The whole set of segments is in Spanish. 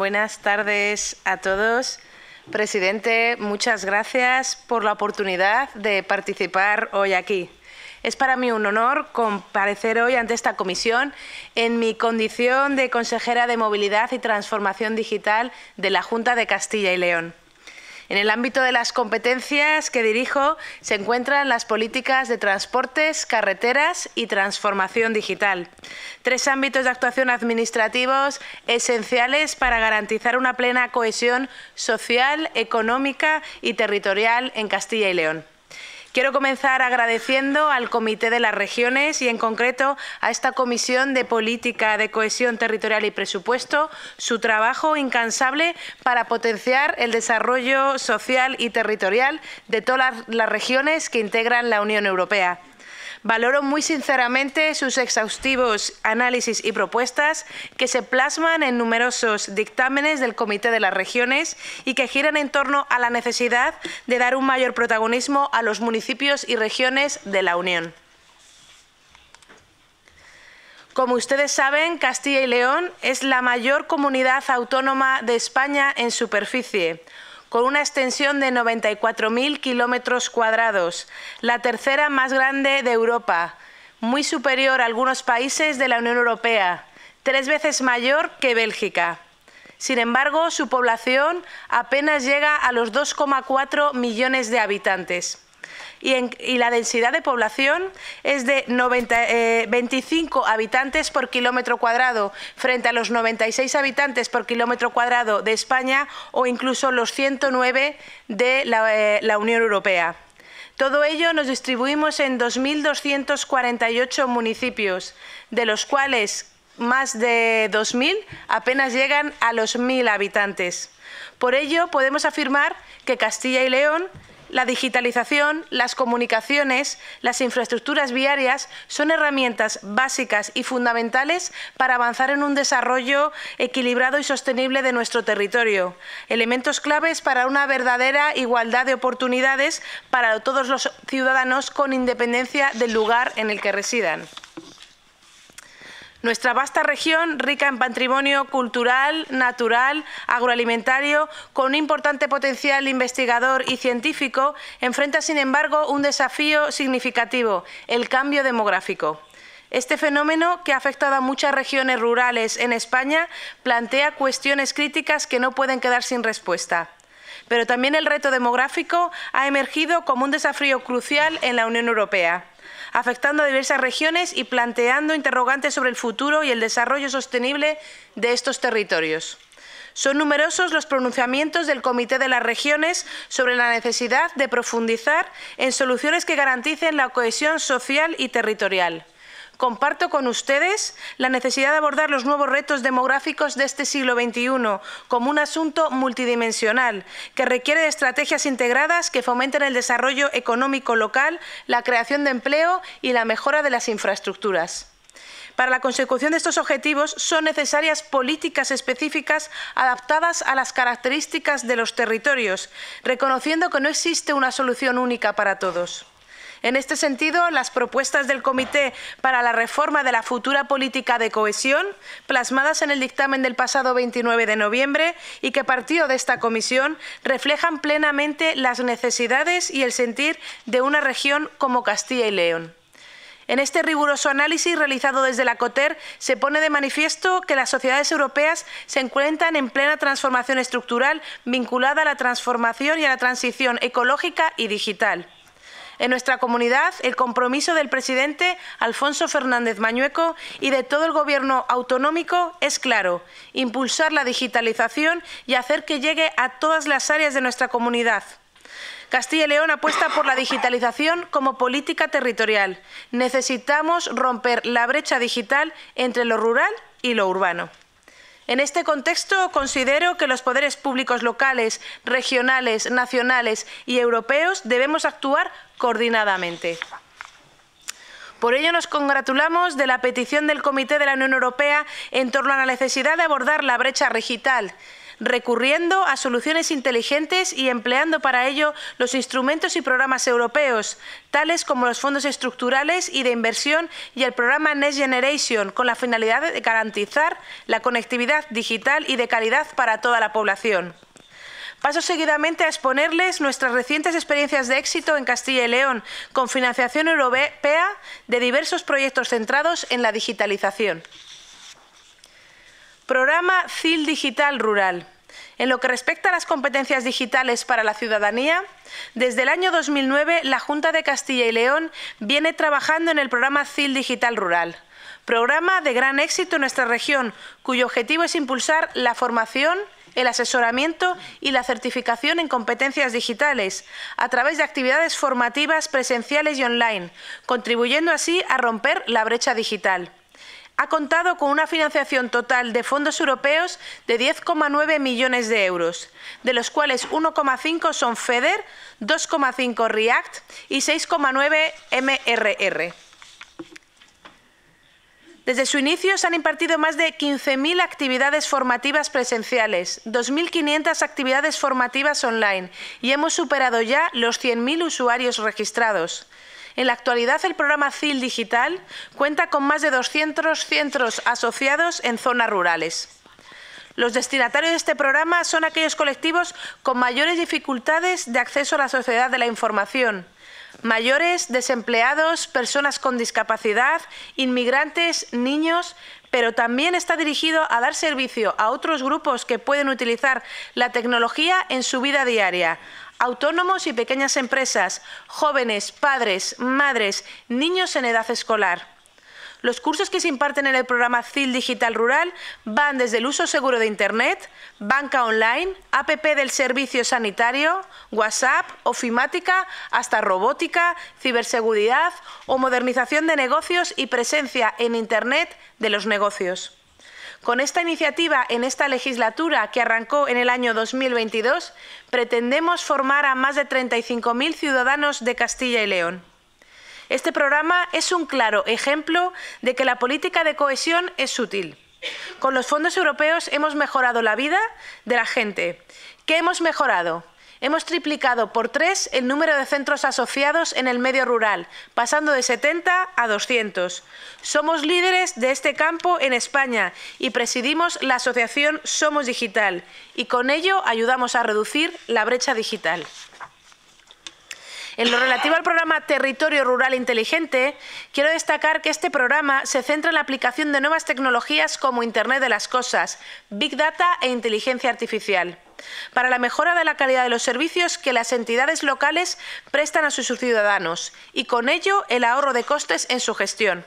Buenas tardes a todos. Presidente, muchas gracias por la oportunidad de participar hoy aquí. Es para mí un honor comparecer hoy ante esta comisión en mi condición de consejera de Movilidad y Transformación Digital de la Junta de Castilla y León. En el ámbito de las competencias que dirijo se encuentran las políticas de transportes, carreteras y transformación digital. Tres ámbitos de actuación administrativos esenciales para garantizar una plena cohesión social, económica y territorial en Castilla y León. Quiero comenzar agradeciendo al Comité de las Regiones y en concreto a esta Comisión de Política de Cohesión Territorial y Presupuesto su trabajo incansable para potenciar el desarrollo social y territorial de todas las regiones que integran la Unión Europea. Valoro muy sinceramente sus exhaustivos análisis y propuestas que se plasman en numerosos dictámenes del Comité de las Regiones y que giran en torno a la necesidad de dar un mayor protagonismo a los municipios y regiones de la Unión. Como ustedes saben, Castilla y León es la mayor comunidad autónoma de España en superficie, con una extensión de 94.000 kilómetros cuadrados, la tercera más grande de Europa, muy superior a algunos países de la Unión Europea, tres veces mayor que Bélgica. Sin embargo, su población apenas llega a los 2,4 millones de habitantes y, la densidad de población es de 25 eh, habitantes por kilómetro cuadrado frente a los 96 habitantes por kilómetro cuadrado de España o incluso los 109 de la, eh, la Unión Europea. Todo ello nos distribuimos en 2.248 municipios, de los cuales más de 2.000 apenas llegan a los 1.000 habitantes. Por ello, podemos afirmar que Castilla y León la digitalización, las comunicaciones, las infraestructuras viarias son herramientas básicas y fundamentales para avanzar en un desarrollo equilibrado y sostenible de nuestro territorio, elementos claves para una verdadera igualdad de oportunidades para todos los ciudadanos con independencia del lugar en el que residan. Nuestra vasta región, rica en patrimonio cultural, natural, agroalimentario, con un importante potencial investigador y científico, enfrenta, sin embargo, un desafío significativo, el cambio demográfico. Este fenómeno, que ha afectado a muchas regiones rurales en España, plantea cuestiones críticas que no pueden quedar sin respuesta. Pero también el reto demográfico ha emergido como un desafío crucial en la Unión Europea afectando a diversas regiones y planteando interrogantes sobre el futuro y el desarrollo sostenible de estos territorios. Son numerosos los pronunciamientos del Comité de las Regiones sobre la necesidad de profundizar en soluciones que garanticen la cohesión social y territorial. Comparto con ustedes la necesidad de abordar los nuevos retos demográficos de este siglo XXI como un asunto multidimensional que requiere de estrategias integradas que fomenten el desarrollo económico local, la creación de empleo y la mejora de las infraestructuras. Para la consecución de estos objetivos son necesarias políticas específicas adaptadas a las características de los territorios, reconociendo que no existe una solución única para todos. En este sentido, las propuestas del Comité para la reforma de la futura política de cohesión, plasmadas en el dictamen del pasado 29 de noviembre y que partió de esta comisión, reflejan plenamente las necesidades y el sentir de una región como Castilla y León. En este riguroso análisis realizado desde la COTER se pone de manifiesto que las sociedades europeas se encuentran en plena transformación estructural vinculada a la transformación y a la transición ecológica y digital. En nuestra comunidad, el compromiso del presidente Alfonso Fernández Mañueco y de todo el Gobierno autonómico es claro, impulsar la digitalización y hacer que llegue a todas las áreas de nuestra comunidad. Castilla y León apuesta por la digitalización como política territorial. Necesitamos romper la brecha digital entre lo rural y lo urbano. En este contexto, considero que los poderes públicos locales, regionales, nacionales y europeos debemos actuar coordinadamente. Por ello nos congratulamos de la petición del Comité de la Unión Europea en torno a la necesidad de abordar la brecha digital, recurriendo a soluciones inteligentes y empleando para ello los instrumentos y programas europeos, tales como los fondos estructurales y de inversión y el programa Next Generation, con la finalidad de garantizar la conectividad digital y de calidad para toda la población. Paso seguidamente a exponerles nuestras recientes experiencias de éxito en Castilla y León, con financiación europea de diversos proyectos centrados en la digitalización. Programa CIL Digital Rural. En lo que respecta a las competencias digitales para la ciudadanía, desde el año 2009 la Junta de Castilla y León viene trabajando en el programa CIL Digital Rural, programa de gran éxito en nuestra región, cuyo objetivo es impulsar la formación, el asesoramiento y la certificación en competencias digitales a través de actividades formativas presenciales y online, contribuyendo así a romper la brecha digital. Ha contado con una financiación total de fondos europeos de 10,9 millones de euros, de los cuales 1,5 son FEDER, 2,5 REACT y 6,9 MRR. Desde su inicio se han impartido más de 15.000 actividades formativas presenciales, 2.500 actividades formativas online y hemos superado ya los 100.000 usuarios registrados. En la actualidad, el programa CIL Digital cuenta con más de 200 centros asociados en zonas rurales. Los destinatarios de este programa son aquellos colectivos con mayores dificultades de acceso a la sociedad de la información, mayores, desempleados, personas con discapacidad, inmigrantes, niños, pero también está dirigido a dar servicio a otros grupos que pueden utilizar la tecnología en su vida diaria, autónomos y pequeñas empresas, jóvenes, padres, madres, niños en edad escolar. Los cursos que se imparten en el programa CIL Digital Rural van desde el uso seguro de Internet, banca online, APP del servicio sanitario, WhatsApp, ofimática, hasta robótica, ciberseguridad o modernización de negocios y presencia en Internet de los negocios. Con esta iniciativa en esta legislatura que arrancó en el año 2022, pretendemos formar a más de 35.000 ciudadanos de Castilla y León. Este programa es un claro ejemplo de que la política de cohesión es útil. Con los fondos europeos hemos mejorado la vida de la gente. ¿Qué hemos mejorado? Hemos triplicado por tres el número de centros asociados en el medio rural, pasando de 70 a 200. Somos líderes de este campo en España y presidimos la asociación Somos Digital y con ello ayudamos a reducir la brecha digital. En lo relativo al programa Territorio Rural Inteligente, quiero destacar que este programa se centra en la aplicación de nuevas tecnologías como Internet de las Cosas, Big Data e inteligencia artificial para la mejora de la calidad de los servicios que las entidades locales prestan a sus ciudadanos y con ello el ahorro de costes en su gestión.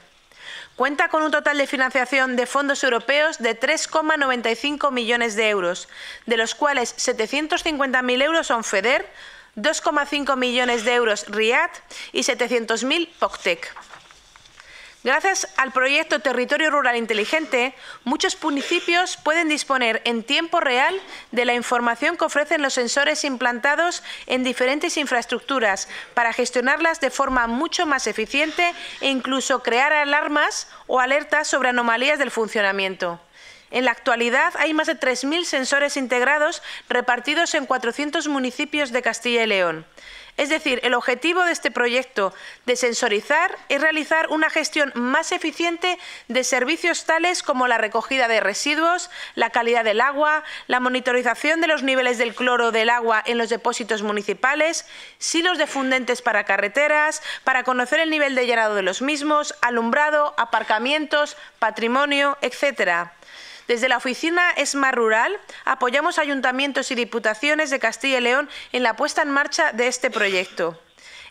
Cuenta con un total de financiación de fondos europeos de 3,95 millones de euros, de los cuales 750.000 euros son FEDER, 2,5 millones de euros RIAT y 700.000 POCTEC. Gracias al proyecto Territorio Rural Inteligente, muchos municipios pueden disponer en tiempo real de la información que ofrecen los sensores implantados en diferentes infraestructuras para gestionarlas de forma mucho más eficiente e incluso crear alarmas o alertas sobre anomalías del funcionamiento. En la actualidad hay más de 3.000 sensores integrados repartidos en 400 municipios de Castilla y León. Es decir, el objetivo de este proyecto de sensorizar es realizar una gestión más eficiente de servicios tales como la recogida de residuos, la calidad del agua, la monitorización de los niveles del cloro del agua en los depósitos municipales, silos de fundentes para carreteras, para conocer el nivel de llenado de los mismos, alumbrado, aparcamientos, patrimonio, etcétera. Desde la oficina ESMA Rural apoyamos ayuntamientos y diputaciones de Castilla y León en la puesta en marcha de este proyecto.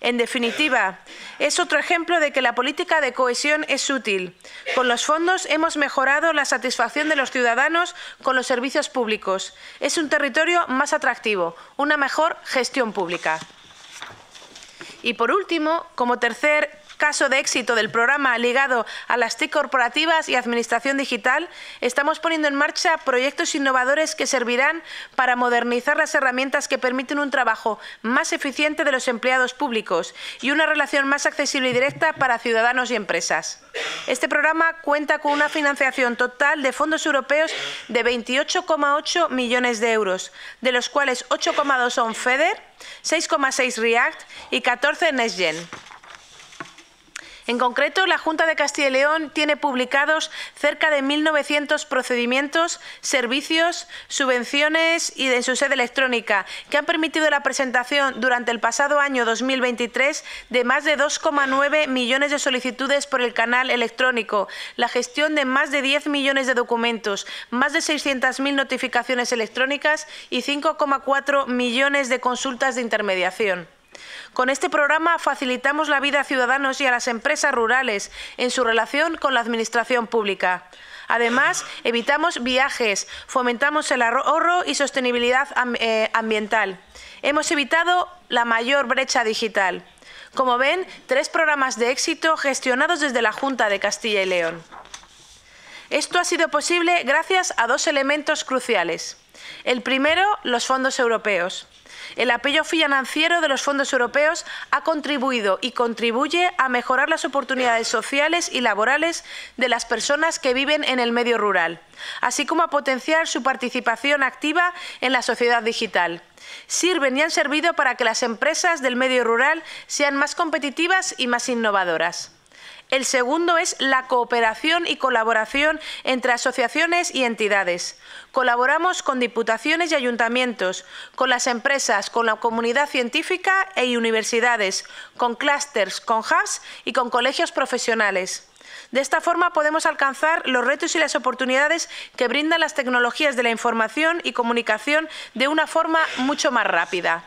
En definitiva, es otro ejemplo de que la política de cohesión es útil. Con los fondos hemos mejorado la satisfacción de los ciudadanos con los servicios públicos. Es un territorio más atractivo, una mejor gestión pública. Y por último, como tercer caso de éxito del programa ligado a las TIC corporativas y administración digital, estamos poniendo en marcha proyectos innovadores que servirán para modernizar las herramientas que permiten un trabajo más eficiente de los empleados públicos y una relación más accesible y directa para ciudadanos y empresas. Este programa cuenta con una financiación total de fondos europeos de 28,8 millones de euros, de los cuales 8,2 son FEDER, 6,6 REACT y 14 NextGen. En concreto, la Junta de Castilla y León tiene publicados cerca de 1.900 procedimientos, servicios, subvenciones y de su sede electrónica, que han permitido la presentación durante el pasado año 2023 de más de 2,9 millones de solicitudes por el canal electrónico, la gestión de más de 10 millones de documentos, más de 600.000 notificaciones electrónicas y 5,4 millones de consultas de intermediación. Con este programa facilitamos la vida a ciudadanos y a las empresas rurales en su relación con la Administración pública. Además, evitamos viajes, fomentamos el ahorro y sostenibilidad eh, ambiental. Hemos evitado la mayor brecha digital. Como ven, tres programas de éxito gestionados desde la Junta de Castilla y León. Esto ha sido posible gracias a dos elementos cruciales. El primero, los fondos europeos. El apoyo financiero de los fondos europeos ha contribuido y contribuye a mejorar las oportunidades sociales y laborales de las personas que viven en el medio rural, así como a potenciar su participación activa en la sociedad digital. Sirven y han servido para que las empresas del medio rural sean más competitivas y más innovadoras. El segundo es la cooperación y colaboración entre asociaciones y entidades. Colaboramos con diputaciones y ayuntamientos, con las empresas, con la comunidad científica e universidades, con clústeres, con hubs y con colegios profesionales. De esta forma podemos alcanzar los retos y las oportunidades que brindan las tecnologías de la información y comunicación de una forma mucho más rápida.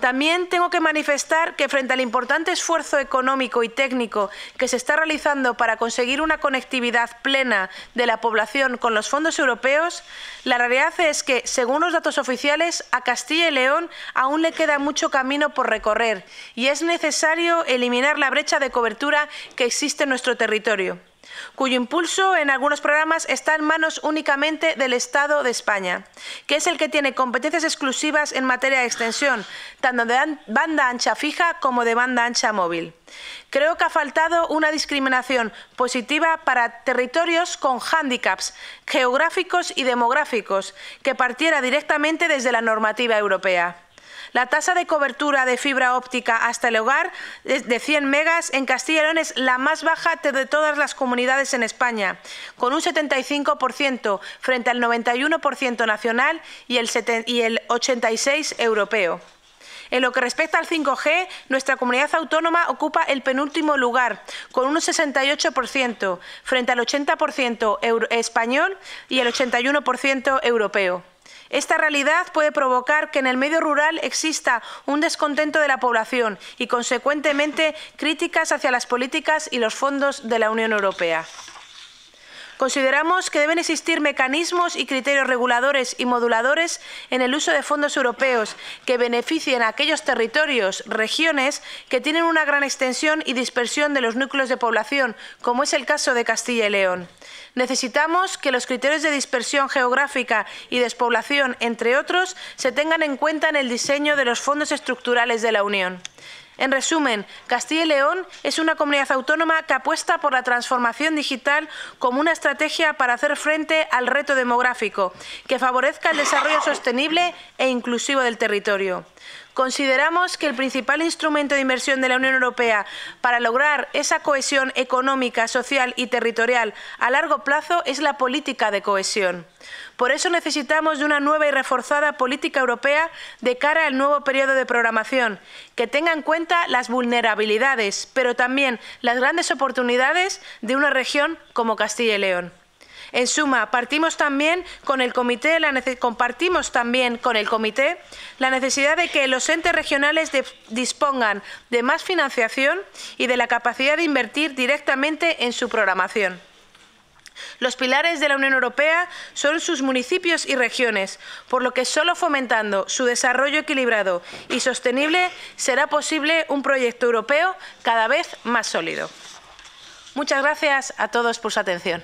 También tengo que manifestar que frente al importante esfuerzo económico y técnico que se está realizando para conseguir una conectividad plena de la población con los fondos europeos, la realidad es que, según los datos oficiales, a Castilla y León aún le queda mucho camino por recorrer y es necesario eliminar la brecha de cobertura que existe en nuestro territorio cuyo impulso en algunos programas está en manos únicamente del Estado de España, que es el que tiene competencias exclusivas en materia de extensión, tanto de banda ancha fija como de banda ancha móvil. Creo que ha faltado una discriminación positiva para territorios con hándicaps geográficos y demográficos, que partiera directamente desde la normativa europea. La tasa de cobertura de fibra óptica hasta el hogar de 100 megas en Castilla y León es la más baja de todas las comunidades en España, con un 75% frente al 91% nacional y el, y el 86% europeo. En lo que respecta al 5G, nuestra comunidad autónoma ocupa el penúltimo lugar, con un 68%, frente al 80% español y el 81% europeo. Esta realidad puede provocar que en el medio rural exista un descontento de la población y, consecuentemente, críticas hacia las políticas y los fondos de la Unión Europea. Consideramos que deben existir mecanismos y criterios reguladores y moduladores en el uso de fondos europeos que beneficien a aquellos territorios, regiones que tienen una gran extensión y dispersión de los núcleos de población, como es el caso de Castilla y León. Necesitamos que los criterios de dispersión geográfica y despoblación, entre otros, se tengan en cuenta en el diseño de los fondos estructurales de la Unión. En resumen, Castilla y León es una comunidad autónoma que apuesta por la transformación digital como una estrategia para hacer frente al reto demográfico, que favorezca el desarrollo sostenible e inclusivo del territorio. Consideramos que el principal instrumento de inversión de la Unión Europea para lograr esa cohesión económica, social y territorial a largo plazo es la política de cohesión. Por eso necesitamos de una nueva y reforzada política europea de cara al nuevo periodo de programación, que tenga en cuenta las vulnerabilidades, pero también las grandes oportunidades de una región como Castilla y León. En suma, partimos también con el comité, compartimos también con el comité la necesidad de que los entes regionales dispongan de más financiación y de la capacidad de invertir directamente en su programación. Los pilares de la Unión Europea son sus municipios y regiones, por lo que solo fomentando su desarrollo equilibrado y sostenible será posible un proyecto europeo cada vez más sólido. Muchas gracias a todos por su atención.